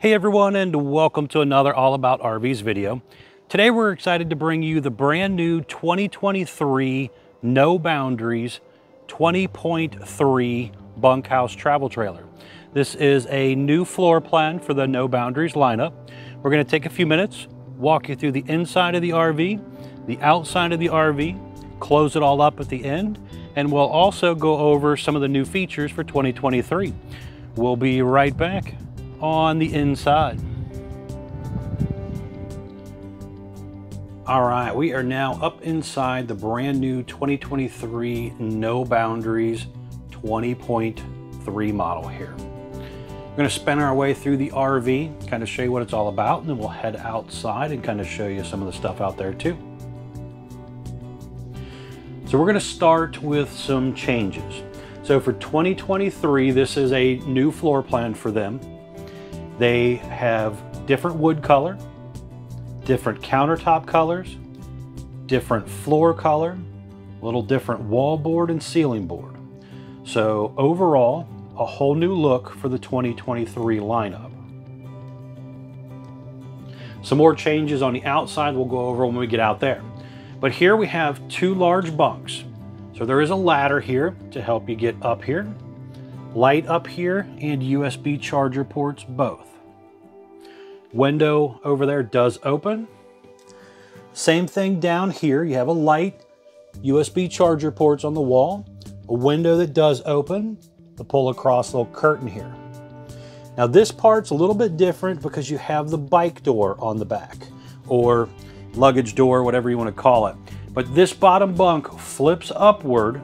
Hey everyone and welcome to another All About RVs video. Today we're excited to bring you the brand new 2023 No Boundaries 20.3 bunkhouse travel trailer. This is a new floor plan for the No Boundaries lineup. We're going to take a few minutes, walk you through the inside of the RV, the outside of the RV, close it all up at the end, and we'll also go over some of the new features for 2023. We'll be right back on the inside. All right, we are now up inside the brand new 2023 No Boundaries 20.3 model here. We're gonna spin our way through the RV, kind of show you what it's all about, and then we'll head outside and kind of show you some of the stuff out there too. So we're gonna start with some changes. So for 2023, this is a new floor plan for them. They have different wood color, different countertop colors, different floor color, a little different wall board and ceiling board. So overall, a whole new look for the 2023 lineup. Some more changes on the outside we'll go over when we get out there. But here we have two large bunks. So there is a ladder here to help you get up here, light up here, and USB charger ports both. Window over there does open. Same thing down here. You have a light, USB charger ports on the wall, a window that does open, the pull across little curtain here. Now this part's a little bit different because you have the bike door on the back or luggage door, whatever you want to call it. But this bottom bunk flips upward,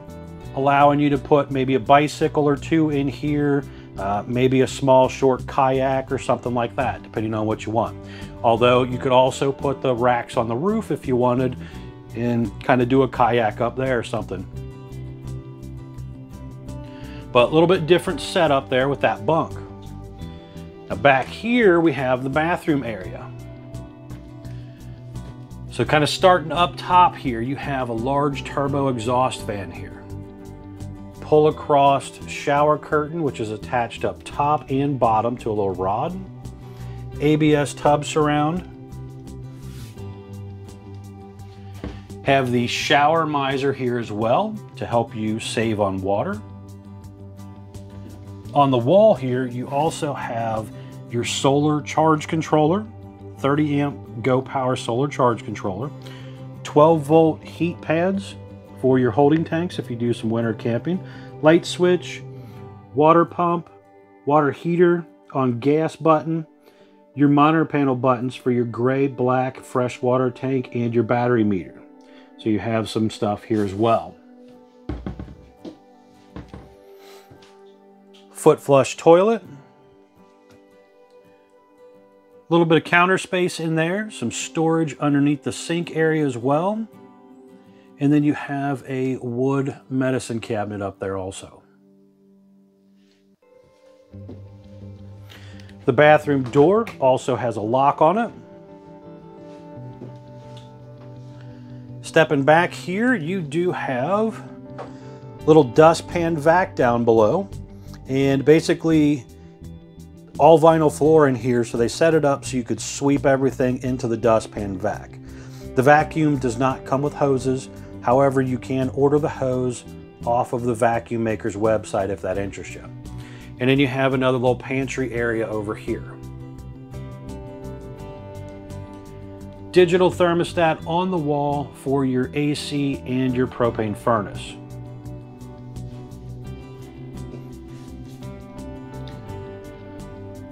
allowing you to put maybe a bicycle or two in here, uh, maybe a small short kayak or something like that, depending on what you want. Although you could also put the racks on the roof if you wanted and kind of do a kayak up there or something. But a little bit different setup there with that bunk. Now back here we have the bathroom area. So kind of starting up top here, you have a large turbo exhaust fan here pull across shower curtain, which is attached up top and bottom to a little rod. ABS tub surround. Have the shower miser here as well to help you save on water. On the wall here, you also have your solar charge controller, 30 amp Go Power solar charge controller, 12 volt heat pads, for your holding tanks if you do some winter camping. Light switch, water pump, water heater on gas button, your monitor panel buttons for your gray, black, fresh water tank, and your battery meter. So you have some stuff here as well. Foot flush toilet. A little bit of counter space in there, some storage underneath the sink area as well. And then you have a wood medicine cabinet up there also. The bathroom door also has a lock on it. Stepping back here, you do have little dustpan vac down below. And basically all vinyl floor in here, so they set it up so you could sweep everything into the dustpan vac. The vacuum does not come with hoses, However, you can order the hose off of the vacuum maker's website if that interests you. And then you have another little pantry area over here. Digital thermostat on the wall for your AC and your propane furnace.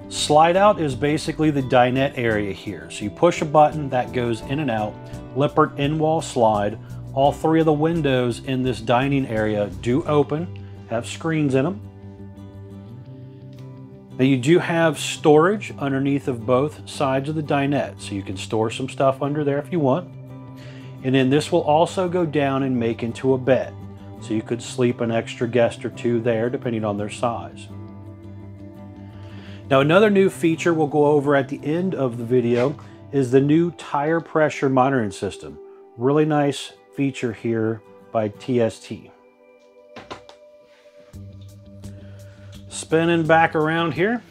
Slide out is basically the dinette area here. So you push a button that goes in and out, Lippert in-wall slide all three of the windows in this dining area do open, have screens in them. Now you do have storage underneath of both sides of the dinette, so you can store some stuff under there if you want. And then this will also go down and make into a bed. So you could sleep an extra guest or two there depending on their size. Now another new feature we'll go over at the end of the video is the new tire pressure monitoring system. Really nice feature here by TST. Spinning back around here,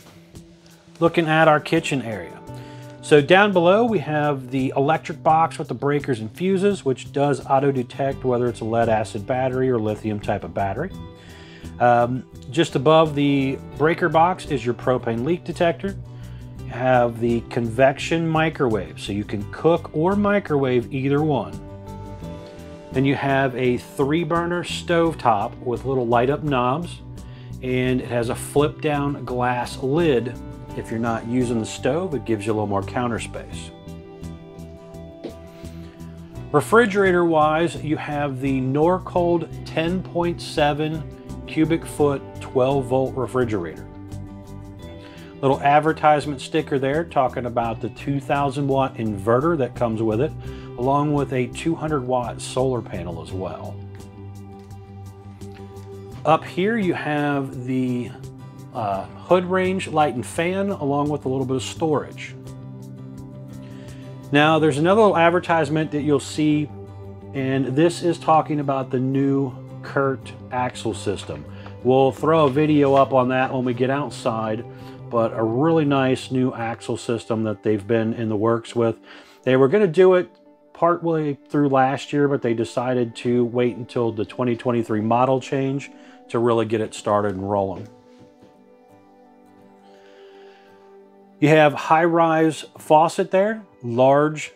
looking at our kitchen area. So down below we have the electric box with the breakers and fuses, which does auto detect whether it's a lead acid battery or lithium type of battery. Um, just above the breaker box is your propane leak detector. You have the convection microwave, so you can cook or microwave either one. Then you have a three burner stove top with little light up knobs and it has a flip down glass lid if you're not using the stove, it gives you a little more counter space. Refrigerator wise, you have the Norcold 10.7 cubic foot 12 volt refrigerator. Little advertisement sticker there talking about the 2000 watt inverter that comes with it, along with a 200 watt solar panel as well. Up here you have the uh, hood range, light and fan, along with a little bit of storage. Now there's another little advertisement that you'll see, and this is talking about the new CURT axle system. We'll throw a video up on that when we get outside, but a really nice new axle system that they've been in the works with. They were going to do it partway through last year, but they decided to wait until the 2023 model change to really get it started and rolling. You have high-rise faucet there, large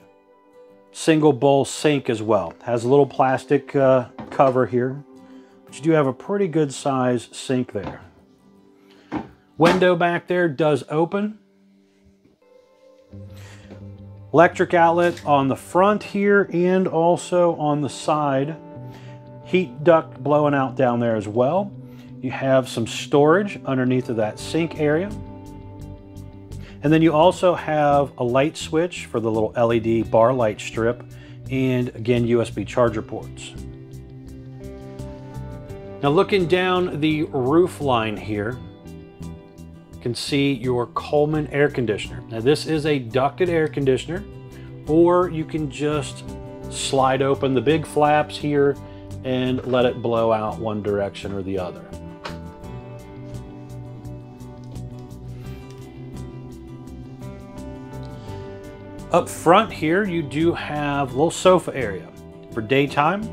single bowl sink as well. Has a little plastic uh, cover here, but you do have a pretty good size sink there. Window back there does open. Electric outlet on the front here and also on the side. Heat duct blowing out down there as well. You have some storage underneath of that sink area. And then you also have a light switch for the little LED bar light strip and again USB charger ports. Now looking down the roof line here, can see your Coleman air conditioner. Now this is a ducted air conditioner or you can just slide open the big flaps here and let it blow out one direction or the other. Up front here, you do have a little sofa area. For daytime,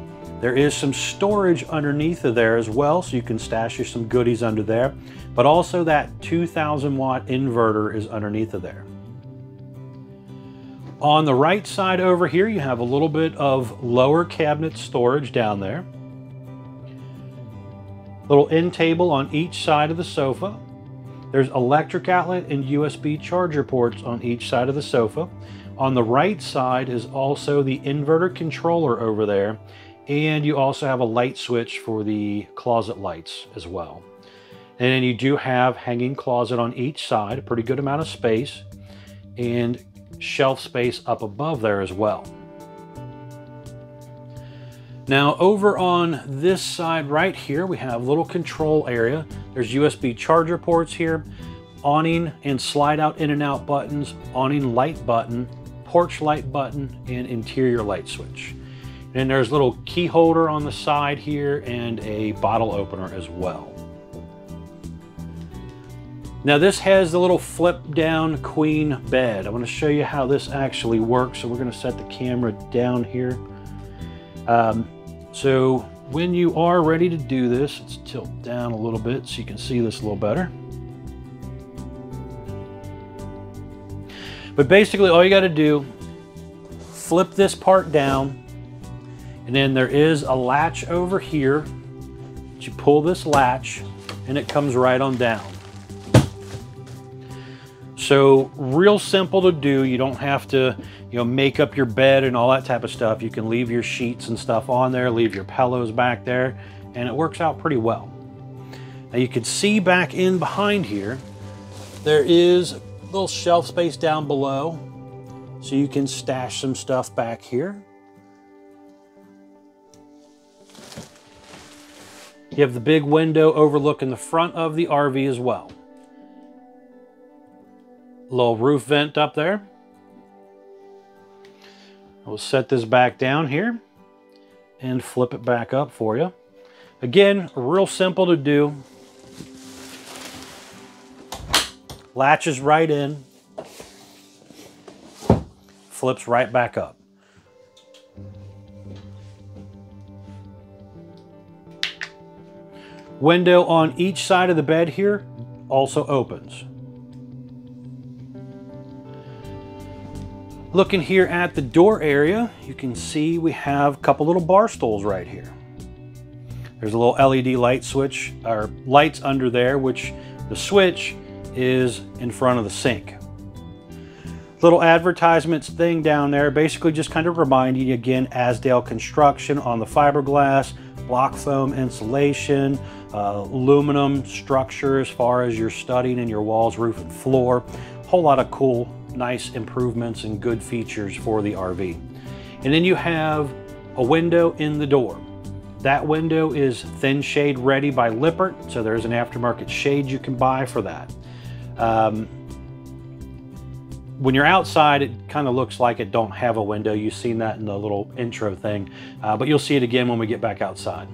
there is some storage underneath of there as well, so you can stash you some goodies under there. But also that 2000 watt inverter is underneath of there. On the right side over here, you have a little bit of lower cabinet storage down there. Little end table on each side of the sofa. There's electric outlet and USB charger ports on each side of the sofa. On the right side is also the inverter controller over there, and you also have a light switch for the closet lights as well. And then you do have hanging closet on each side, a pretty good amount of space, and shelf space up above there as well. Now over on this side right here, we have a little control area. There's USB charger ports here, awning and slide out in and out buttons, awning light button, porch light button and interior light switch. And there's a little key holder on the side here and a bottle opener as well. Now this has the little flip down queen bed. I want to show you how this actually works. So we're going to set the camera down here. Um, so when you are ready to do this, let's tilt down a little bit so you can see this a little better. But basically all you got to do, flip this part down, and then there is a latch over here. You pull this latch and it comes right on down. So real simple to do. You don't have to, you know, make up your bed and all that type of stuff. You can leave your sheets and stuff on there, leave your pillows back there, and it works out pretty well. Now you can see back in behind here, there is a little shelf space down below so you can stash some stuff back here. You have the big window overlooking the front of the RV as well. Little roof vent up there. We'll set this back down here and flip it back up for you. Again, real simple to do. latches right in, flips right back up. Window on each side of the bed here also opens. Looking here at the door area, you can see we have a couple little bar stools right here. There's a little LED light switch, or lights under there, which the switch is in front of the sink. Little advertisements thing down there, basically just kind of reminding you again, Azdel construction on the fiberglass, block foam insulation, uh, aluminum structure as far as your studding and your walls, roof, and floor. Whole lot of cool nice improvements and good features for the RV. And then you have a window in the door. That window is thin shade ready by Lippert, so there's an aftermarket shade you can buy for that. Um, when you're outside, it kind of looks like it don't have a window. You've seen that in the little intro thing, uh, but you'll see it again when we get back outside.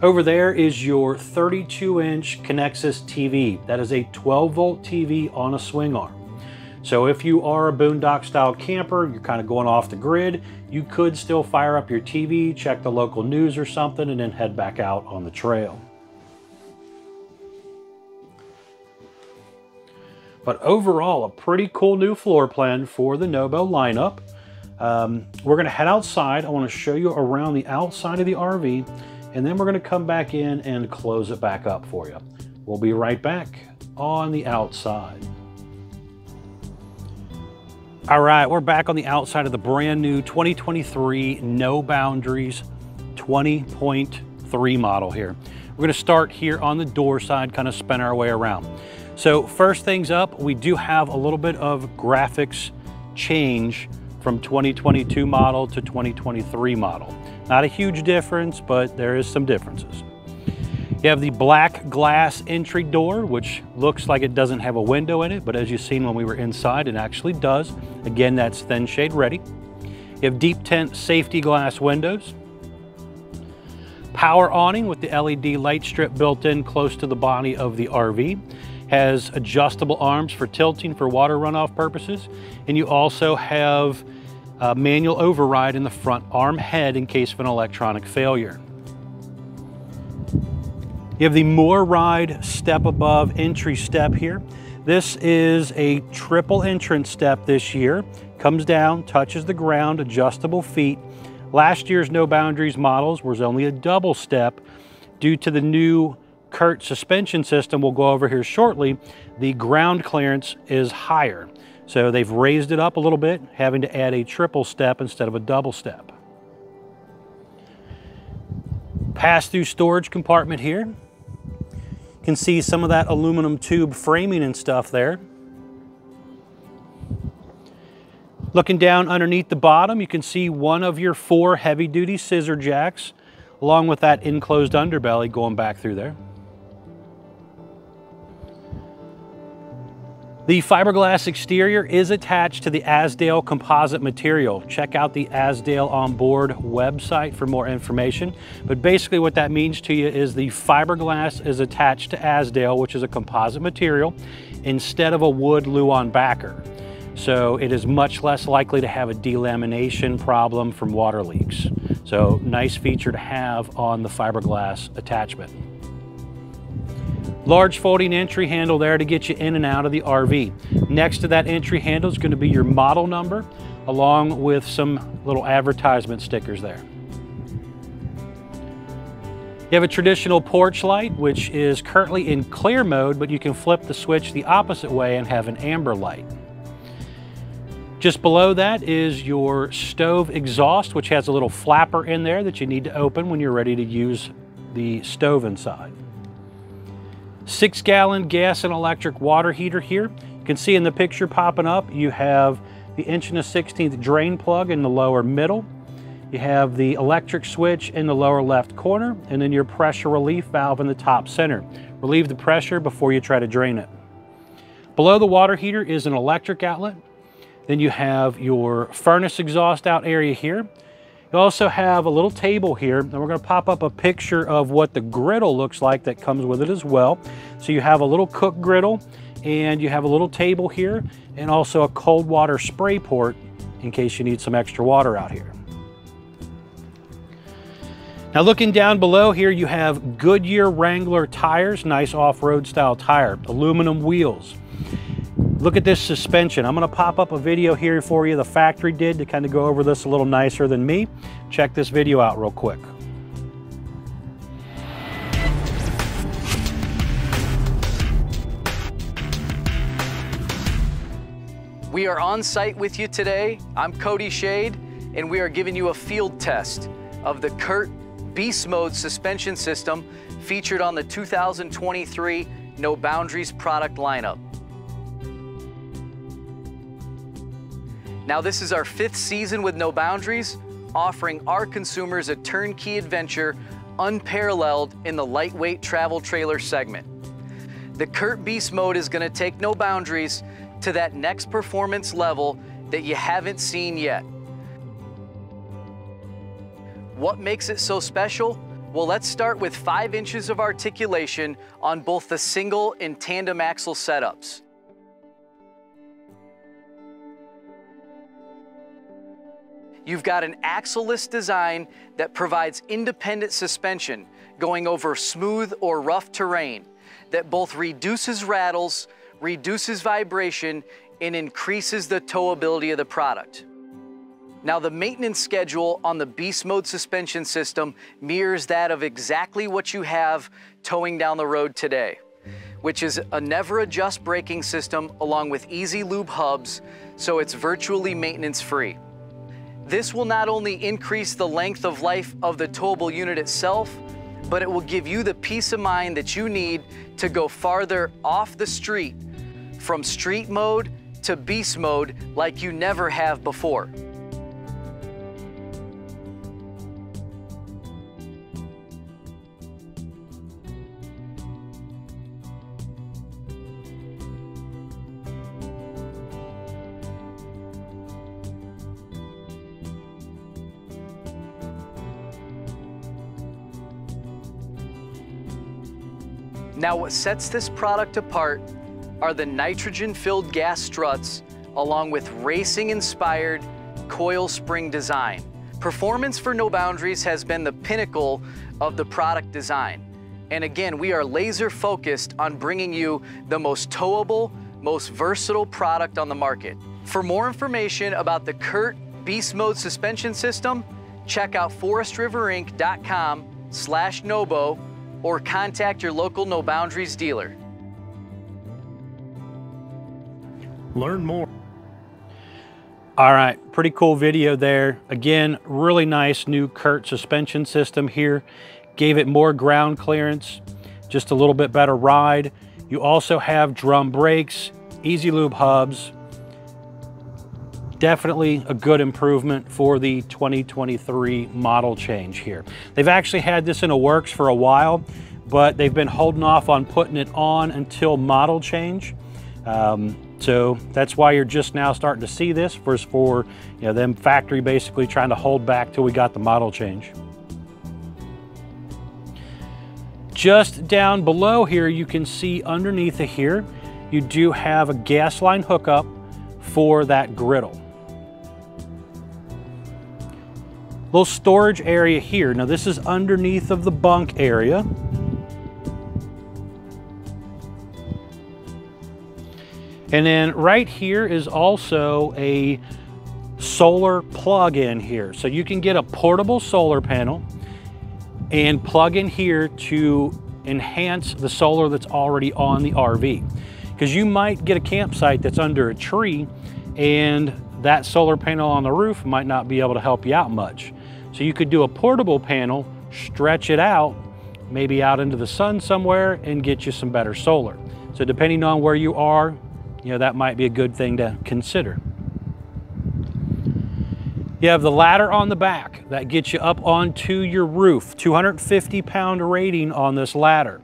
Over there is your 32 inch Conexus TV. That is a 12 volt TV on a swing arm. So if you are a boondock style camper, you're kind of going off the grid, you could still fire up your TV, check the local news or something, and then head back out on the trail. But overall, a pretty cool new floor plan for the Nobo lineup. Um, we're going to head outside. I want to show you around the outside of the RV, and then we're going to come back in and close it back up for you. We'll be right back on the outside. All right, we're back on the outside of the brand new 2023 No Boundaries 20.3 model here. We're gonna start here on the door side, kind of spin our way around. So first things up, we do have a little bit of graphics change from 2022 model to 2023 model. Not a huge difference, but there is some differences. You have the black glass entry door, which looks like it doesn't have a window in it, but as you've seen when we were inside, it actually does. Again, that's thin shade ready. You have deep tint safety glass windows. Power awning with the LED light strip built in close to the body of the RV. Has adjustable arms for tilting for water runoff purposes. And you also have a manual override in the front arm head in case of an electronic failure. You have the MORryde step above entry step here. This is a triple entrance step this year. Comes down, touches the ground, adjustable feet. Last year's No Boundaries models was only a double step. Due to the new CURT suspension system we'll go over here shortly, the ground clearance is higher. So they've raised it up a little bit, having to add a triple step instead of a double step. Pass-through storage compartment here You can see some of that aluminum tube framing and stuff there. Looking down underneath the bottom, you can see one of your four heavy-duty scissor jacks, along with that enclosed underbelly going back through there. The fiberglass exterior is attached to the Azdel composite material. Check out the Azdel on board website for more information. But basically what that means to you is the fiberglass is attached to Azdel, which is a composite material, instead of a wood Luan backer. So it is much less likely to have a delamination problem from water leaks. So nice feature to have on the fiberglass attachment. Large folding entry handle there to get you in and out of the RV. Next to that entry handle is going to be your model number along with some little advertisement stickers there. You have a traditional porch light, which is currently in clear mode, but you can flip the switch the opposite way and have an amber light. Just below that is your stove exhaust, which has a little flapper in there that you need to open when you're ready to use the stove inside. Six gallon gas and electric water heater here. You can see in the picture popping up, you have the inch and a 16th drain plug in the lower middle. You have the electric switch in the lower left corner, and then your pressure relief valve in the top center. Relieve the pressure before you try to drain it. Below the water heater is an electric outlet. Then you have your furnace exhaust out area here. You also have a little table here, and we're gonna pop up a picture of what the griddle looks like that comes with it as well. So you have a little cook griddle, And you have a little table here and also a cold water spray port in case you need some extra water out here. Now looking down below here, you have Goodyear Wrangler tires, nice off-road style tire, aluminum wheels. Look at this suspension. I'm gonna pop up a video here for you the factory did to kind of go over this a little nicer than me. Check this video out real quick. We are on site with you today. I'm Cody Shade, and we are giving you a field test of the CURT Beast Mode suspension system featured on the 2023 No Boundaries product lineup. Now this is our fifth season with No Boundaries, offering our consumers a turnkey adventure unparalleled in the lightweight travel trailer segment. The CURT Beast Mode is gonna take No Boundaries to that next performance level that you haven't seen yet. What makes it so special? Well, let's start with five inches of articulation on both the single and tandem axle setups. You've got an axle-less design that provides independent suspension going over smooth or rough terrain that both reduces rattles, reduces vibration, and increases the towability of the product. Now the maintenance schedule on the Beast Mode suspension system mirrors that of exactly what you have towing down the road today, which is a never adjust braking system along with easy lube hubs, so it's virtually maintenance free. This will not only increase the length of life of the towable unit itself, but it will give you the peace of mind that you need to go farther off the street from street mode to beast mode like you never have before. Now what sets this product apart are the nitrogen-filled gas struts along with racing-inspired coil spring design. Performance for No Boundaries has been the pinnacle of the product design. And again, we are laser focused on bringing you the most towable, most versatile product on the market. For more information about the CURT Beast Mode suspension system, check out forestriverinc.com slash NOBO or contact your local No Boundaries dealer. Learn more. All right, pretty cool video there. Again, really nice new CURT suspension system here. Gave it more ground clearance, just a little bit better ride. You also have drum brakes, easy lube hubs, definitely a good improvement for the 2023 model change here. They've actually had this in a works for a while, but they've been holding off on putting it on until model change. Um, so that's why you're just now starting to see this versus for you know, them factory basically trying to hold back till we got the model change. Just down below here, you can see underneath of here, you do have a gas line hookup for that griddle. Little storage area here. Now this is underneath of the bunk area. And then right here is also a solar plug in here. So you can get a portable solar panel and plug in here to enhance the solar that's already on the RV. Because you might get a campsite that's under a tree and that solar panel on the roof might not be able to help you out much. So you could do a portable panel, stretch it out, maybe out into the sun somewhere and get you some better solar. So depending on where you are, you know, that might be a good thing to consider. You have the ladder on the back that gets you up onto your roof, 250 pound rating on this ladder.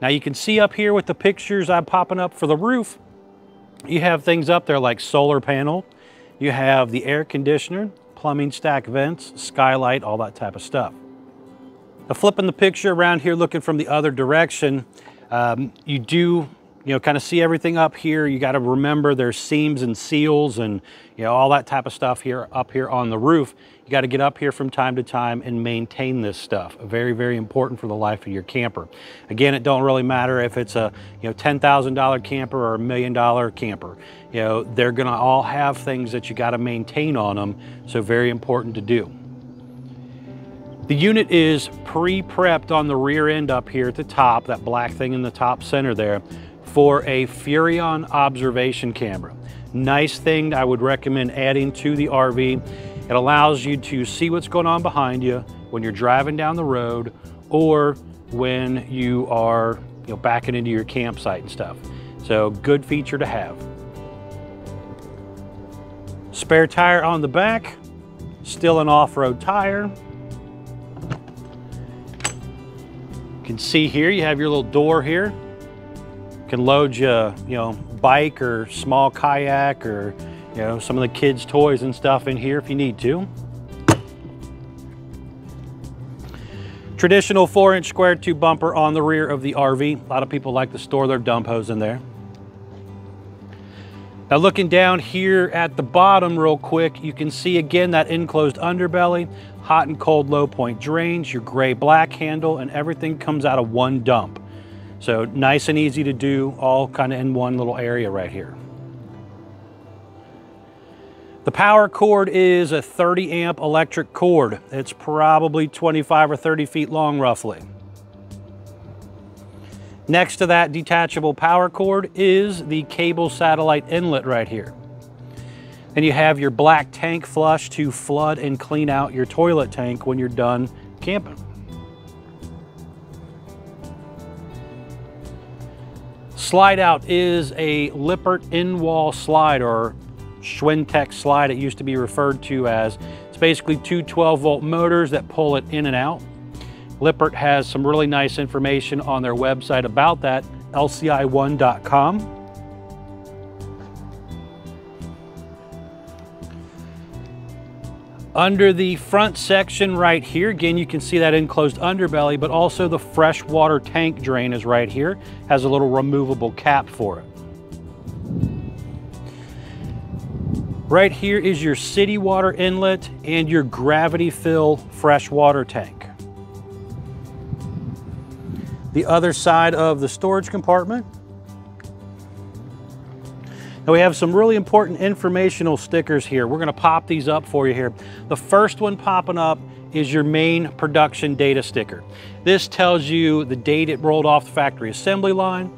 Now you can see up here with the pictures I'm popping up for the roof, you have things up there like solar panel, you have the air conditioner, plumbing stack vents, skylight, all that type of stuff. Now flipping the picture around here looking from the other direction, um, you do you know, kind of see everything up here. You got to remember there's seams and seals and, you know, all that type of stuff here up here on the roof. You got to get up here from time to time and maintain this stuff. Very, very important for the life of your camper. Again, it don't really matter if it's a, you know, $10,000 camper or a million dollar camper. You know, they're going to all have things that you got to maintain on them. So very important to do. The unit is pre-prepped on the rear end up here at the top, that black thing in the top center there, for a Furrion observation camera. Nice thing I would recommend adding to the RV. It allows you to see what's going on behind you when you're driving down the road or when you are you know, backing into your campsite and stuff. So good feature to have. Spare tire on the back, still an off-road tire. You can see here, you have your little door here can load you, you know, bike or small kayak or, you know, some of the kids' toys and stuff in here if you need to. Traditional four inch square tube bumper on the rear of the RV. A lot of people like to store their dump hose in there. Now looking down here at the bottom real quick, you can see again that enclosed underbelly, hot and cold low point drains, your gray black handle, and everything comes out of one dump. So nice and easy to do, all kind of in one little area right here. The power cord is a 30 amp electric cord. It's probably 25 or 30 feet long roughly. Next to that detachable power cord is the cable satellite inlet right here. Then you have your black tank flush to flood and clean out your toilet tank when you're done camping. Slide out is a Lippert in-wall slide or Schwintek slide it used to be referred to as. It's basically two 12 volt motors that pull it in and out. Lippert has some really nice information on their website about that, lci1.com. Under the front section right here, again, you can see that enclosed underbelly, but also the freshwater tank drain is right here. Has a little removable cap for it. Right here is your city water inlet and your gravity fill freshwater tank. The other side of the storage compartment now we have some really important informational stickers here. We're gonna pop these up for you here. The first one popping up is your main production data sticker. This tells you the date it rolled off the factory assembly line,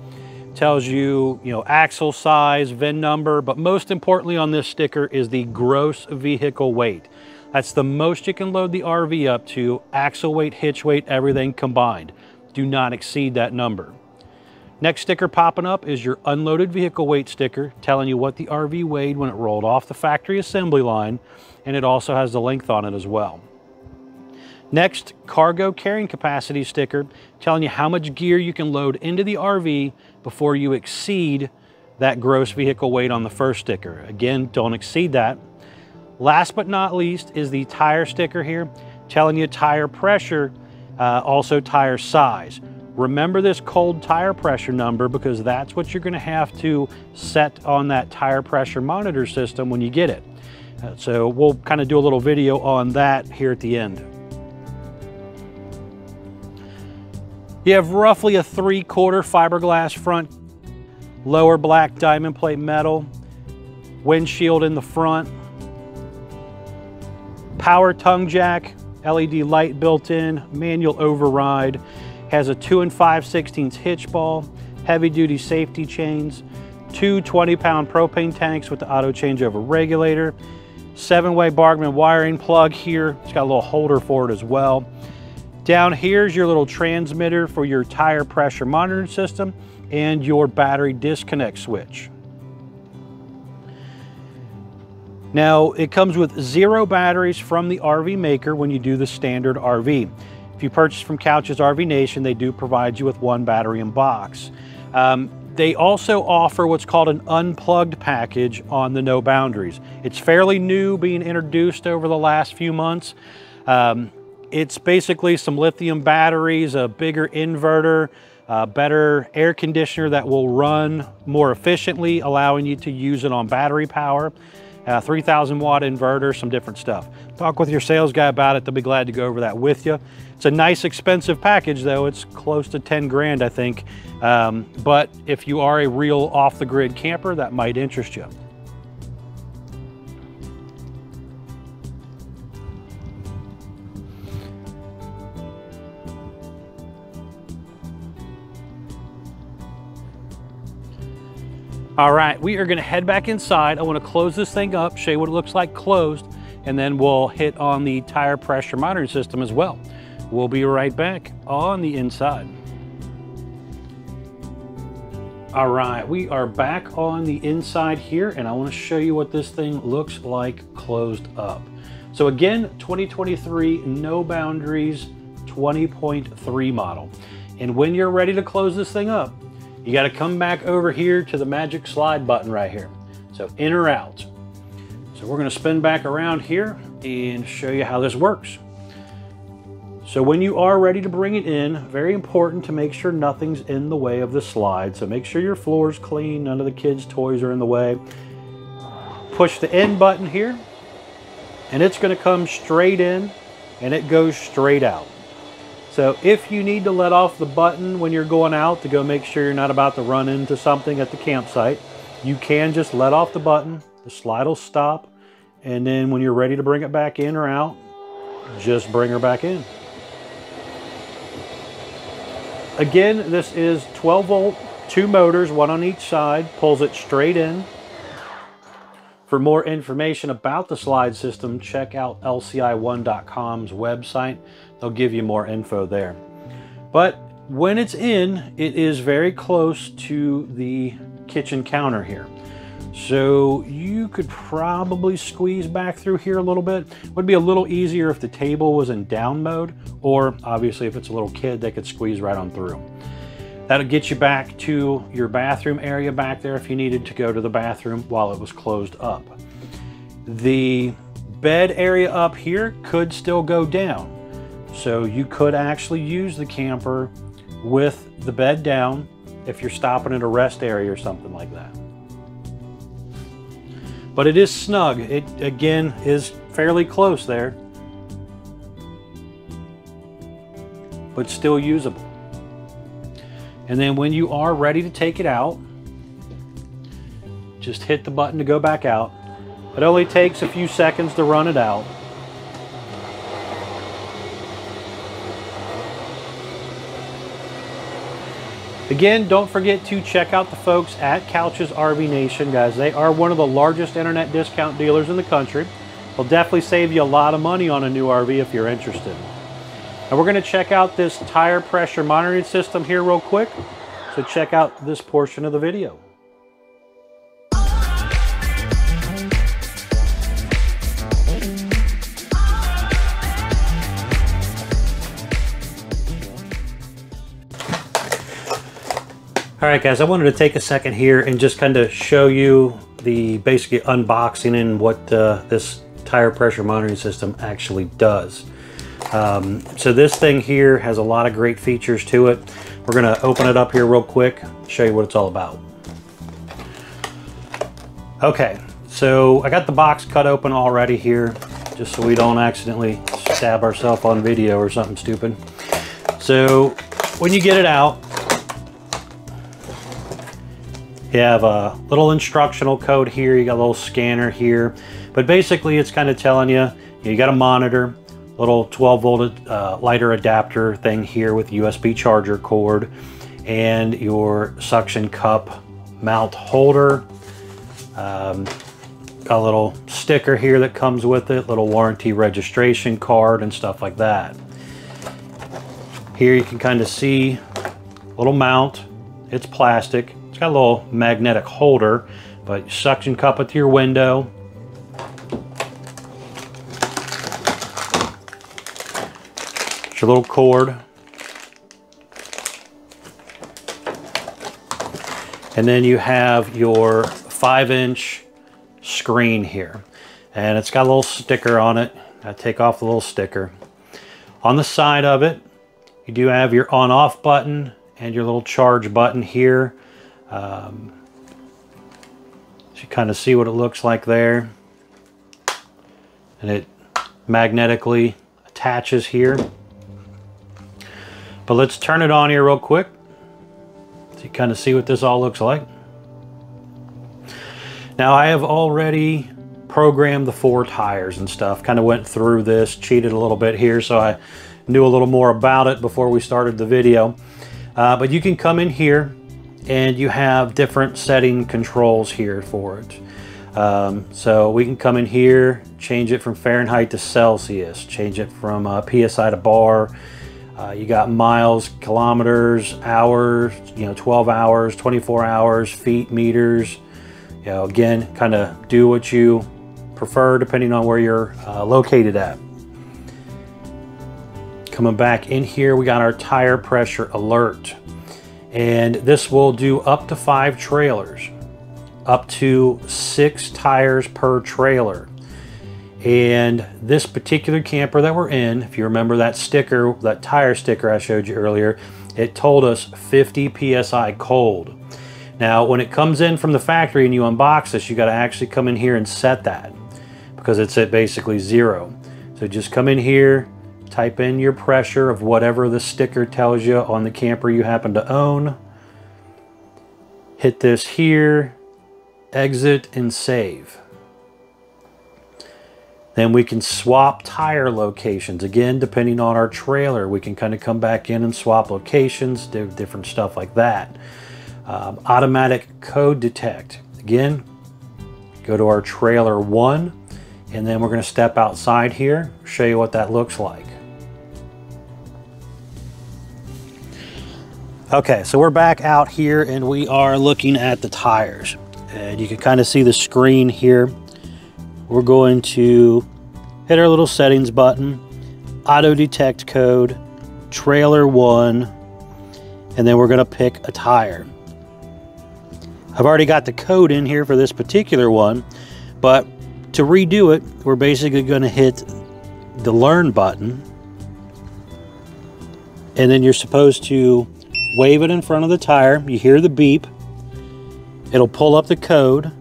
tells you, you know, axle size, VIN number, but most importantly on this sticker is the gross vehicle weight. That's the most you can load the RV up to, axle weight, hitch weight, everything combined. Do not exceed that number. Next sticker popping up is your unloaded vehicle weight sticker telling you what the RV weighed when it rolled off the factory assembly line and it also has the length on it as well. Next, cargo carrying capacity sticker telling you how much gear you can load into the RV before you exceed that gross vehicle weight on the first sticker. Again, don't exceed that. Last but not least is the tire sticker here telling you tire pressure, uh, also tire size. Remember this cold tire pressure number because that's what you're going to have to set on that tire pressure monitor system when you get it. Uh, so we'll kind of do a little video on that here at the end. You have roughly a three quarter fiberglass front, lower black diamond plate metal, windshield in the front, power tongue jack, LED light built in, manual override, has a 2 and 5 16 hitch ball, heavy duty safety chains, two 20 pound propane tanks with the auto changeover regulator, seven way Bargmann wiring plug here. It's got a little holder for it as well. Down here's your little transmitter for your tire pressure monitoring system and your battery disconnect switch. Now, it comes with zero batteries from the RV maker when you do the standard RV. If you purchase from Couch's RV Nation, they do provide you with one battery in box. Um, they also offer what's called an unplugged package on the No Boundaries. It's fairly new, being introduced over the last few months. Um, it's basically some lithium batteries, a bigger inverter, uh, better air conditioner that will run more efficiently, allowing you to use it on battery power, uh, 3000 watt inverter, some different stuff. Talk with your sales guy about it. They'll be glad to go over that with you. It's a nice expensive package though. It's close to 10 grand, I think. Um, but if you are a real off the grid camper, that might interest you. All right, we are gonna head back inside. I wanna close this thing up, show you what it looks like closed, and then we'll hit on the tire pressure monitoring system as well. We'll be right back on the inside. All right, we are back on the inside here, and I wanna show you what this thing looks like closed up. So again, 2023 No Boundaries 20.3 model. And when you're ready to close this thing up, you got to come back over here to the magic slide button right here. So in or out. So we're going to spin back around here and show you how this works. So when you are ready to bring it in, very important to make sure nothing's in the way of the slide. So make sure your floor's clean, none of the kids' toys are in the way. Push the in button here, and it's going to come straight in, and it goes straight out. So if you need to let off the button when you're going out to go make sure you're not about to run into something at the campsite, you can just let off the button, the slide will stop, and then when you're ready to bring it back in or out, just bring her back in. Again, this is 12 volt, two motors, one on each side, pulls it straight in. For more information about the slide system, check out lci1.com's website. They'll give you more info there. But when it's in, it is very close to the kitchen counter here. So you could probably squeeze back through here a little bit. Would be a little easier if the table was in down mode, or obviously if it's a little kid, they could squeeze right on through. That'll get you back to your bathroom area back there if you needed to go to the bathroom while it was closed up. The bed area up here could still go down. So you could actually use the camper with the bed down if you're stopping at a rest area or something like that. But it is snug. It again is fairly close there, but still usable. And then when you are ready to take it out, just hit the button to go back out. It only takes a few seconds to run it out. Again, don't forget to check out the folks at Couch's RV Nation, guys. They are one of the largest internet discount dealers in the country. They'll definitely save you a lot of money on a new RV if you're interested. And we're going to check out this tire pressure monitoring system here real quick. So check out this portion of the video. All right, guys, I wanted to take a second here and just kind of show you the basically unboxing and what uh, this tire pressure monitoring system actually does. Um, so this thing here has a lot of great features to it. We're gonna open it up here real quick, show you what it's all about. Okay, so I got the box cut open already here, just so we don't accidentally stab ourselves on video or something stupid. So when you get it out, you have a little instructional code here, you got a little scanner here, but basically it's kind of telling you, you got a monitor, little 12 volt uh, lighter adapter thing here with USB charger cord, and your suction cup mount holder. Um, got a little sticker here that comes with it, little warranty registration card and stuff like that. Here you can kind of see little mount, it's plastic, It's got a little magnetic holder, but suction cup it to your window. Your little cord. And then you have your five inch screen here. And it's got a little sticker on it. I take off the little sticker. On the side of it, you do have your on off button and your little charge button here. Um, you kind of see what it looks like there. And it magnetically attaches here. But let's turn it on here real quick. You kind of see what this all looks like. Now I have already programmed the four tires and stuff. Kind of went through this, cheated a little bit here so I knew a little more about it before we started the video. Uh, but you can come in here and you have different setting controls here for it. Um, so we can come in here, change it from Fahrenheit to Celsius, change it from uh, PSI to bar. Uh, you got miles, kilometers, hours, you know, 12 hours, 24 hours, feet, meters. You know, again, kind of do what you prefer depending on where you're uh, located at. Coming back in here, we got our tire pressure alert. And this will do up to five trailers, up to six tires per trailer. And this particular camper that we're in, if you remember that sticker, that tire sticker I showed you earlier, it told us 50 PSI cold. Now, when it comes in from the factory and you unbox this, you got to actually come in here and set that because it's at basically zero. So just come in here, type in your pressure of whatever the sticker tells you on the camper you happen to own. Hit this here, exit and save. Then we can swap tire locations. Again, depending on our trailer, we can kind of come back in and swap locations, do different stuff like that. Um, automatic code detect. Again, go to our trailer one, and then we're going to step outside here, show you what that looks like. Okay, so we're back out here and we are looking at the tires. And you can kind of see the screen here. We're going to hit our little settings button, auto detect code, trailer one, and then we're gonna pick a tire. I've already got the code in here for this particular one, but to redo it, we're basically gonna hit the learn button, and then you're supposed to wave it in front of the tire. You hear the beep. It'll pull up the code,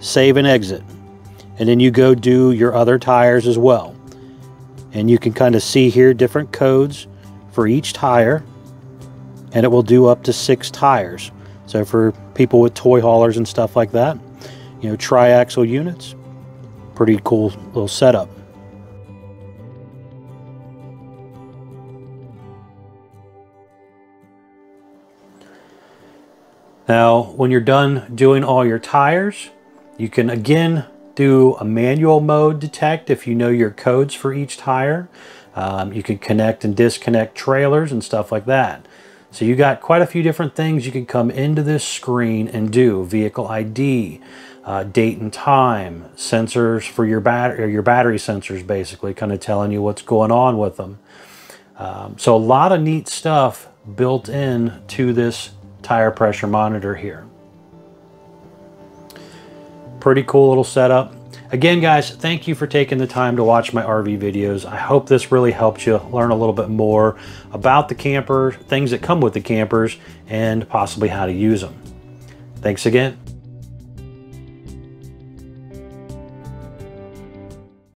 save and exit. And then you go do your other tires as well. And you can kind of see here different codes for each tire. And it will do up to six tires. So for people with toy haulers and stuff like that, you know, triaxle units, pretty cool little setup. Now, when you're done doing all your tires, you can again do a manual mode detect if you know your codes for each tire. Um, you can connect and disconnect trailers and stuff like that. So you got quite a few different things you can come into this screen and do. Vehicle ID, uh, date and time, sensors for your battery, your battery sensors basically, kind of telling you what's going on with them. Um, so a lot of neat stuff built in to this tire pressure monitor here. Pretty cool little setup. Again, guys, thank you for taking the time to watch my RV videos. I hope this really helped you learn a little bit more about the camper, things that come with the campers, and possibly how to use them. Thanks again.